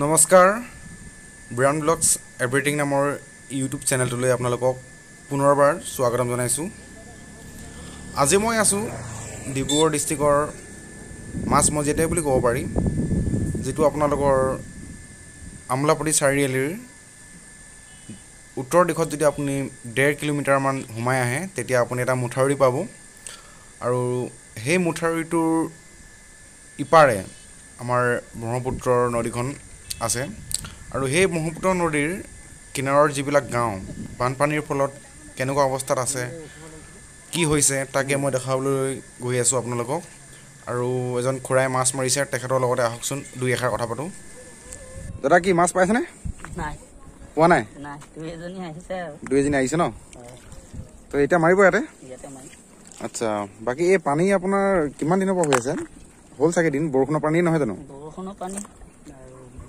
নমস্কাৰ brown Blogs Everything নামৰ YouTube চেনেলটোলৈ আপোনালোকক পুনৰবাৰ স্বাগতম জনাইছোঁ। আজি মই আছোঁ ডিব্ৰুগড় ডিষ্ট্ৰিক্টৰ মাজমজিয়াতে বুলি ক'ব পাৰি যিটো আপোনালোকৰ আমোলাপতি চাৰিআলিৰ উত্তৰ দিশত যদি আপুনি ডেৰ কিলোমিটাৰমান সোমাই আহে তেতিয়া আপুনি এটা মুঠাউৰি পাব। আৰু সেই মুঠাউৰিটোৰ ইপাৰে আমাৰ ব্ৰহ্মপুত্ৰৰ নদীখন আছে। আৰু সেই ব্ৰহ্মপুত্ৰ নদীৰ কিনাৰৰ যিবিলাক গাঁও বানপানীৰ ফলত কেনেকুৱা অৱস্থাত আছে কি হৈছে তাকে মই দেখাবলৈ গৈ আছোঁ আপোনালোকক। আৰু এজন খুৰাই মাছ মাৰিছে তেখেতৰ লগতে আহকচোন দুই এষাৰ কথা পাতোঁ। দাদা কি মাছ পাইছেনে? পোৱা নাই? নাই দুই এজনী আহিছে ন? তো এতিয়া মাৰিব ইয়াতে? আচ্ছা বাকী এই পানী আপোনাৰ কিমান দিনৰ পৰা হৈ আছে? হ'ল চাগে দিন বৰষুণৰ পানী নহয় জানো? বৰষুণৰ পানী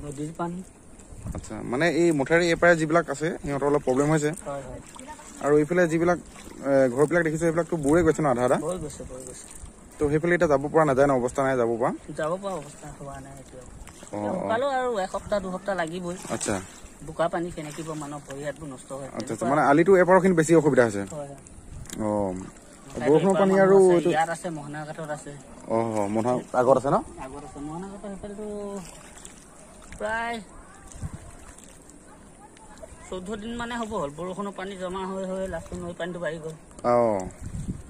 নদীৰ পানী আচ্ছা মানে এই মুঠাৰি এপাৰে যিবিলাক আছে সিহঁতৰ অলপ প্ৰব্লেম হৈছে। আৰু এইফালে যিবিলাক ঘৰবিলাক দেখিছোঁ সেইবিলাকতো বুৰে গৈছে ন আধা আধা তো সেইফালে এতিয়া যাব পৰা নাযায় ন অৱস্থা নাই যাব পৰা? যাব পৰা অৱস্থা হোৱা নাই শুকালো আৰু এসপ্তাহ দুসপ্তাহ লাগিবই। আচ্ছা। বোকা পানী মানুহৰ ভৰি হাতবোৰ নষ্ট হয়। আচ্ছা মানে আলিটো এপাৰখিনি বেছি অসুবিধা হৈছে। অঁ। বৰষুণৰ পানী আৰু আছে, ইয়াত অঁ আগত আছে ন? আগত আছে। সেইফালেতো প্ৰায় চৈধ্য দিন মানে হ'ব হ'ল। বৰষুণৰ পানী জমা হৈ হৈ লাষ্টত নৈ পানীটো বাঢ়ি গ'ল। অঁ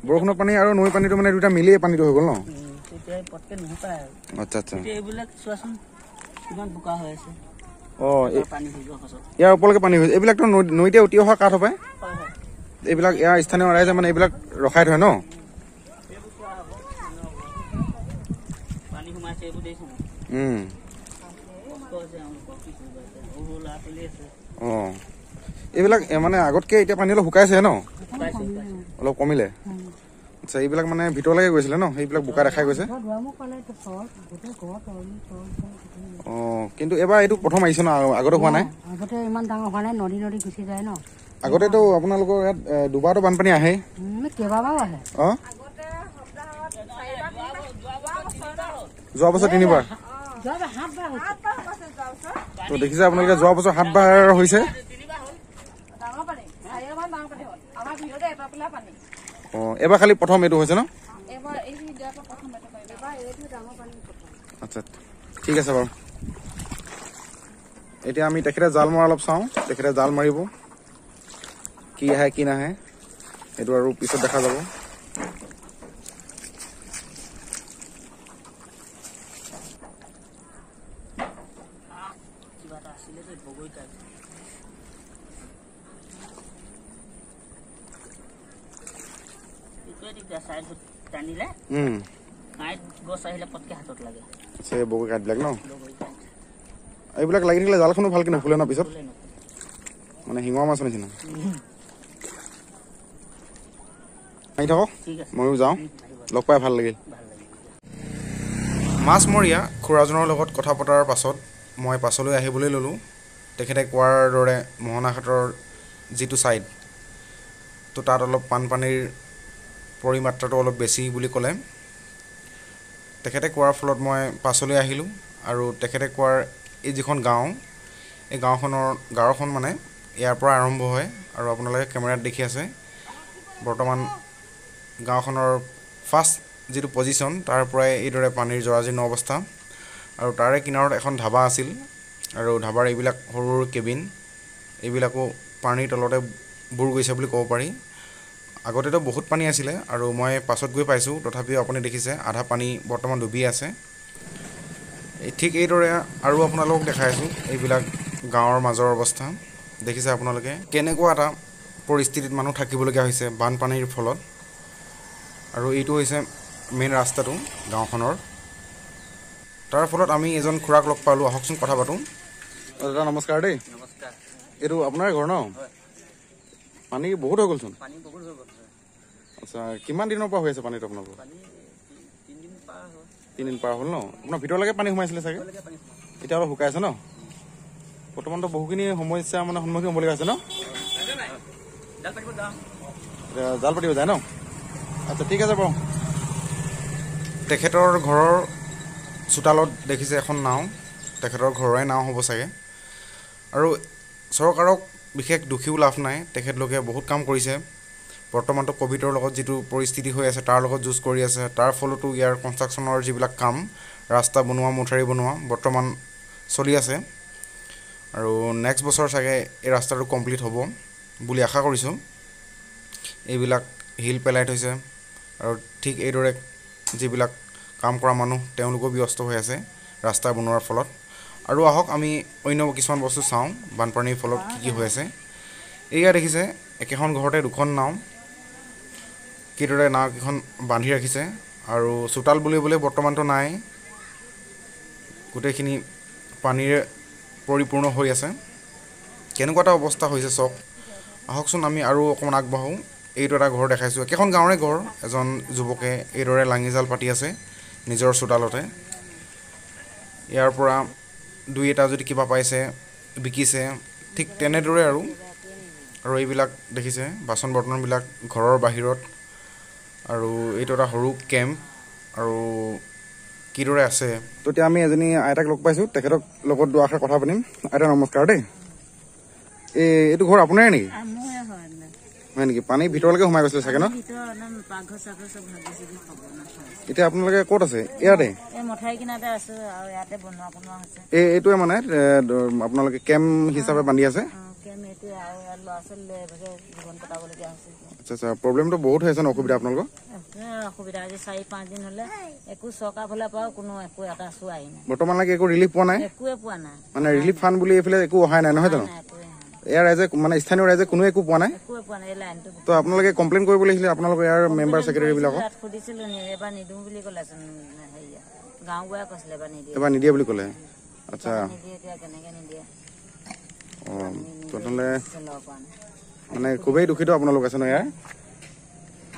বৰষুণৰ পানী আৰু নৈ পানীটো মানে দুটা মিলিয়ে পানীটো হৈ গ'ল ন? তেতিয়া পটকে নুশুকায় আৰু। আচ্ছা আচ্ছা। এইবিলাক চোৱাচোন কিমান বোকা হৈ আছে। অঁ এই তাৰ পানী সিজোৱাৰ পাছত। ইয়াৰ ওপৰলৈকে পানী হৈছে এইবিলাকতো নৈ- নৈতে উটি অহা কাঠ হপায়। হয় হয়। এইবিলাক ইয়াৰ স্থানীয় ৰাইজে মানে এইবিলাক ৰখাই থয় ন? পানী সোমাইছে এইবোৰ দেখিছে অঁ। এইবিলাক মানে আগতকে এতিয়া পানী অলপ শুকাইছে ন? অলপ কমিলে। আচ্ছা এইবিলাক মানে ভিতৰলৈকে গৈছিলে ন? সেইবিলাক বোকা দেখাই গৈছে। অঁ কিন্তু এবাৰ এইটো প্ৰথম আহিছে ন? আগতে হোৱা নাই? আগতে ইমান ডাঙৰ হোৱা নাই নদী নদী গুচি যায় ন? আগতেতো আপোনালোকৰ ইয়াত দুবাৰতো বানপানী আহে উম, কেইবাবাৰো আহে। অঁ? যোৱা বছৰ তিনিবাৰ। তো দেখিছে আপোনালোকে যোৱা বছৰ সাতবাৰ হৈছে? অঁ এবাৰ খালি প্ৰথম এইটো হৈছে ন? এইটো আচ্ছা ঠিক আছে বাৰু। এতিয়া আমি তেখেতে জাল মৰা অলপ চাওঁ। তেখেতে জাল মাৰিব। কি আহে কি নাহে সেইটো আৰু পিছত দেখা যাব কিবা এটা আছিলে যে বগৰীটা এইটোৱে দিগদাৰ চাইডত টানিলে কাঁইট গছ আহিলে পটকে হাতত লাগে। বগৰী ন? এইবিলাক লাগি থাকিলে জালখনো ভালকে নুফুলে ন পিছত? মানে শিঙৰ মাছৰ নিচিনা। আহি থাকক। ময়ো যাওঁ। লগ পাই ভাল লাগিল। ভাল লাগিল। মাছমৰীয়া খুৰাজনৰ লগত কথা পতাৰ পাছত মই পাছলৈ আহিবলৈ ল'লোঁ। তেখেতে কোৱাৰ দৰে মোহনাঘাটৰ যিটো ছাইড তো তাত অলপ বানপানীৰ পৰিমাত্ৰাটো অলপ বেছি বুলি ক'লে। তেখেতে কোৱাৰ ফলত মই পাছলৈ আহিলোঁ আৰু তেখেতে কোৱাৰ এই যিখন গাঁও এই গাঁওখনৰ গাঁওখন মানে ইয়াৰ পৰা আৰম্ভ হয় আৰু আপোনালোকে কেমেৰাত দেখি আছে। বৰ্তমান গাঁওখনৰ ফাৰ্ষ্ট যিটো পজিশ্যন তাৰ পৰাই এইদৰে পানীৰ জৰাজীৰ্ণ অৱস্থা আৰু তাৰে কিনাৰত এখন ধাবা আছিল আৰু ধাবাৰ এইবিলাক সৰু সৰু কেবিন এইবিলাকো পানীৰ তলতে বুৰ গৈছে বুলি ক'ব পাৰি। আগতেতো বহুত পানী আছিলে আৰু মই পাছত গৈ পাইছোঁ তথাপিও আপুনি দেখিছে আধা পানী বৰ্তমান ডুবি আছে। এই ঠিক এইদৰে আৰু আপোনালোকক দেখাই আছোঁ এইবিলাক গাঁৱৰ মাজৰ অৱস্থা। দেখিছে আপোনালোকে কেনেকুৱা এটা পৰিস্থিতিত মানুহ থাকিবলগীয়া হৈছে বানপানীৰ ফলত। আৰু এইটো হৈছে মেইন ৰাস্তাটো গাঁওখনৰ। তাৰ ফলত আমি এজন খুৰাক লগ পালোঁ আহকচোন কথা পাতোঁ। দাদা নমস্কাৰ দেই। নমস্কাৰ। এইটো আপোনাৰ ঘৰ ন? হয়। পানী বহুত হৈ গ'লচোন। পানী বহুত হৈ গ'ল আচ্ছা কিমান দিনৰ পৰা হৈ আছে পানীটো আপোনালোকৰ? পানী তিনিদিন পাৰ হ'ল ন? আপোনাৰ ভিতৰলৈকে পানী সোমাইছিলে চাগে? এতিয়া অলপ শুকাই আছে ন? বৰ্তমানতো বহুখিনি সমস্যা মানে সন্মুখীন হ'বলগীয়া হৈছে ন? জাল পাতিব যায় ন? আচ্ছা ঠিক আছে বাৰু। তেখেতৰ ঘৰৰ চোতালত দেখিছে এখন নাও। তেখেতৰ ঘৰৰে নাও হ'ব চাগে। আৰু চৰকাৰক বিশেষ দুখীও লাভ নাই। তেখেতলোকে বহুত কাম কৰিছে। বৰ্তমানতো ক'ভিডৰ লগত যিটো পৰিস্থিতি হৈ আছে তাৰ লগত যুঁজ কৰি আছে। তাৰ ফলতো ইয়াৰ কনষ্ট্ৰাকশ্যনৰ যিবিলাক কাম ৰাস্তা বনোৱা মথাউৰি বনোৱা বৰ্তমান চলি আছে। আৰু নেক্সট বছৰ চাগে এই ৰাস্তাটো কমপ্লিট হ'ব বুলি আশা কৰিছোঁ। এইবিলাক শিল পেলাই থৈছে। আৰু ঠিক এইদৰে যিবিলাক কাম কৰা মানুহ তেওঁলোকো ব্যস্ত হৈ আছে ৰাস্তা বনোৱাৰ ফলত। আৰু আহক আমি অন্য কিছুমান বস্তু চাওঁ বানপানীৰ ফলত কি কি হৈ আছে। এয়া দেখিছে একেখন ঘৰতে দুখন নাও কিদৰে নাওকেইখন বান্ধি ৰাখিছে আৰু চোতাল বুলিবলৈ বৰ্তমানতো নাই। গোটেইখিনি পানীৰে পৰিপূৰ্ণ হৈ আছে। কেনেকুৱা এটা অৱস্থা হৈছে চাওক। আহকচোন আমি আৰু অকণমান আগবাঢ়োঁ। এইটো এটা ঘৰ দেখাইছোঁ। একেখন গাঁৱৰে ঘৰ। এজন যুৱকে এইদৰে লাঙি জাল পাতি আছে নিজৰ চোতালতে। ইয়াৰ পৰা দুই এটা যদি কিবা পাইছে বিকিছে ঠিক তেনেদৰে আৰু। আৰু এইবিলাক দেখিছে বাচন বৰ্তনবিলাক ঘৰৰ বাহিৰত। আৰু এইটো এটা সৰু কেম্প। আৰু কিদৰে আছে? তো এতিয়া আমি এজনী আইতাক লগ পাইছোঁ তেখেতক লগত দুআষাৰ কথা পাতিম। আইতা নমস্কাৰ দেই। এই এইটো ঘৰ আপোনাৰে নেকি? হয় নেকি? পানী ভিতৰলৈকে সোমাই গৈছিলে চাগে ন? এতিয়া আপোনালোকে ক'ত আছে? ইয়াতে? এইটোৱে মানে আপোনালোকে কেম্প হিচাপে বান্ধি আছে? অঁ, কেম এইটোৱে আৰু ইয়াত ল'ৰা ছোৱালী লৈ এইভাগে জীৱন কটাবলগীয়া হৈছে। আচ্ছা আচ্ছা প্ৰব্লেমটো বহুত হৈ আছে ন অসুবিধা আপোনালোকৰ? একে অসুবিধা আজি চাৰি পাঁচ দিন হ'লে একো চৰকাৰ ফালৰ পৰাও কোনো একো এটা চোৱাই নাই। বৰ্তমানলৈকে একো ৰিলিফ পোৱা নাই? একোৱে পোৱা নাই। মানে ৰিলিফ ফাণ্ড বুলি এইফালে একো অহাই নাই নহয় জানো? নাই, একোৱে নাই। ইয়াৰ ৰাইজে মানে স্থানীয় ৰাইজে কোনো একো পোৱা নাই? একোৱে পোৱা নাই এই লাইনটো তো আপোনালোকে কমপ্লেইন কৰিব লাগিছিলে আপোনালোকৰ ইয়াৰ মেম্বাৰ তাত সুধিছিলো এবাৰ নিদিওঁ বুলি ক'লেচোন কৈছিলে এবাৰ নিদিয়ে। এবাৰ নিদিয়ে বুলি ক'লে? আচ্ছা। নিদিয়ে এতিয়া কেনেকে নিদিয়ে? অঁ তেনেহ'লে মানে খুবেই দুখিত আপোনালোক আছে ন ইয়াৰ?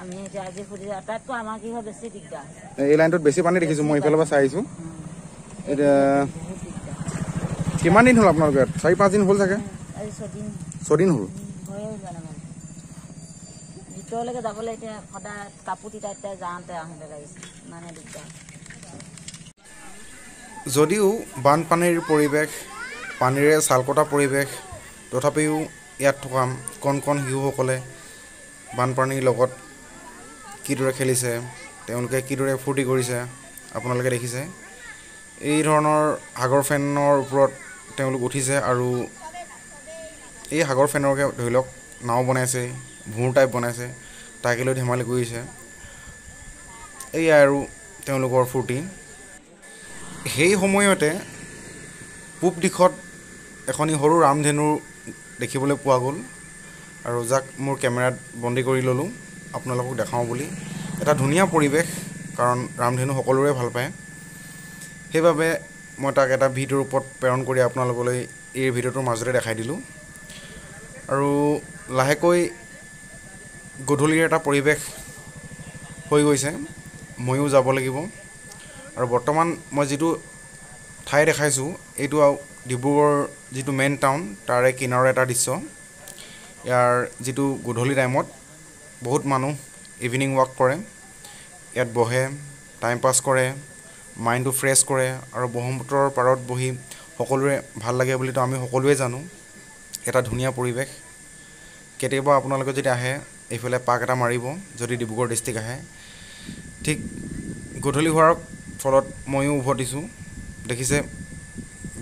আমি এতিয়া আজি সুধিছো আটাইতকৈ আমাৰ কি হয় বেছি দিগদাৰ। হৈছে এই লাইনটোত বেছি পানী দেখিছোঁ মই এইফালৰ পৰা চাই আহিছোঁ। এতিয়া কিমান দিন হ'ল আপোনালোকৰ ইয়াত? চাৰি পাঁচ দিন হ'ল চাগে? ছদিন। হ'ল? ভিতৰলৈকে যাবলৈ এতিয়া সদায় কাপোৰ তিতাই তিতাই যাওঁতে আহোঁতে লাগিছে। দিগদাৰ। যদিও বানপানীৰ পৰিৱেশ পানীৰে চালকটা পৰিৱেশ তথাপিও ইয়াত থকা কণ কণ শিশুসকলে বানপানীৰ লগত কিদৰে খেলিছে তেওঁলোকে কিদৰে ফূৰ্তি কৰিছে আপোনালোকে দেখিছে। এই ধৰণৰ সাগৰ ফেনৰ ওপৰত তেওঁলোক উঠিছে আৰু এই সাগৰ ফেনৰকে ধৰি লওক নাও বনাইছে ভোৰ টাইপ বনাইছে তাকে লৈ ধেমালি কৰিছে। এয়াই আৰু তেওঁলোকৰ ফূৰ্তি। সেই সময়তে পূব দিশত এখনি সৰু ৰামধেনু দেখিবলৈ পোৱা গ'ল। আৰু যাক মোৰ কেমেৰাত বন্দী কৰি ল'লোঁ আপোনালোকক দেখাওঁ বুলি। এটা ধুনীয়া পৰিৱেশ কাৰণ ৰামধেনু সকলোৰে ভাল পায়। সেইবাবে মই তাক এটা ভিডিঅ'ৰ ওপৰত প্ৰেৰণ কৰি আপোনালোকলৈ এই ভিডিঅ'টোৰ মাজতে দেখাই দিলোঁ। আৰু লাহেকৈ গধূলিৰ এটা পৰিৱেশ হৈ গৈছে। ময়ো যাব লাগিব। আৰু বৰ্তমান মই যিটো ঠাই দেখাইছোঁ এইটো ডিব্ৰুগড় যিটো মেইন টাউন তাৰে কিনাৰৰ এটা দৃশ্য। ইয়াৰ যিটো গধূলি টাইমত বহুত মানুহ ইভিনিং ৱাক কৰে। ইয়াত বহে টাইম পাছ কৰে মাইণ্ডটো ফ্ৰেছ কৰে আৰু ব্ৰহ্মপুত্ৰৰ পাৰত বহি সকলোৰে ভাল লাগে বুলিতো আমি সকলোৱে জানো। এটা ধুনীয়া পৰিৱেশ। কেতিয়াবা আপোনালোকে যদি আহে এইফালে পাক এটা মাৰিব যদি ডিব্ৰুগড় ডিষ্ট্ৰিক্ট আহে। ঠিক গধূলি হোৱাৰ ফলত ময়ো উভতিছোঁ। দেখিছে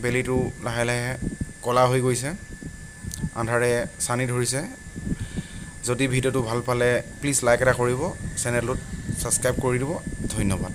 বেলিটো লাহে লাহে ক'লা হৈ গৈছে। আন্ধাৰে চানি ধৰিছে। যদি ভিডিঅ'টো ভাল পালে প্লিজ লাইক এটা কৰিব চেনেলটোত ছাবস্ক্ৰাইব কৰি দিব। ধন্যবাদ।